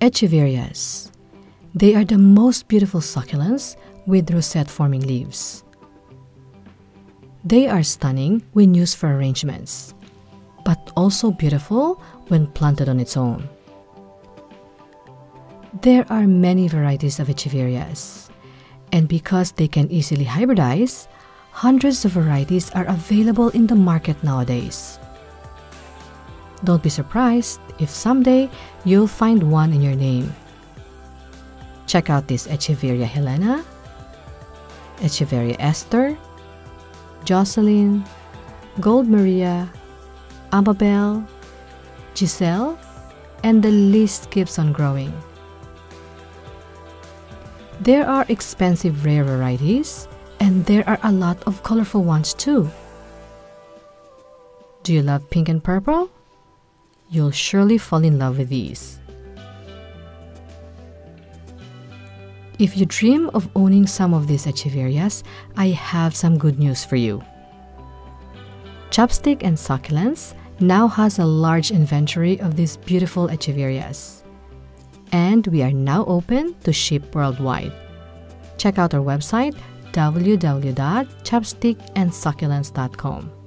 Echeverias. They are the most beautiful succulents with rosette-forming leaves. They are stunning when used for arrangements, but also beautiful when planted on its own. There are many varieties of Echeverias, and because they can easily hybridize, hundreds of varieties are available in the market nowadays. Don't be surprised if someday you'll find one in your name. Check out this Echeveria Helena, Echeveria Esther, Jocelyn, Gold Maria, Amabel, Giselle, and the list keeps on growing. There are expensive rare varieties, and there are a lot of colorful ones too. Do you love pink and purple? You'll surely fall in love with these. If you dream of owning some of these echeverias, I have some good news for you. Chopstick and Succulents now has a large inventory of these beautiful echeverias and we are now open to ship worldwide. Check out our website www.chopstickandsucculents.com.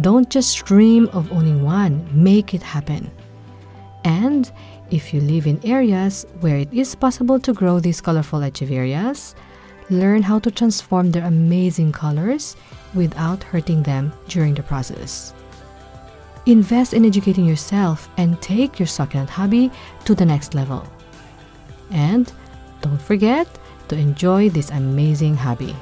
Don't just dream of owning one, make it happen. And if you live in areas where it is possible to grow these colorful echeverias, learn how to transform their amazing colors without hurting them during the process. Invest in educating yourself and take your succulent hobby to the next level. And don't forget to enjoy this amazing hobby.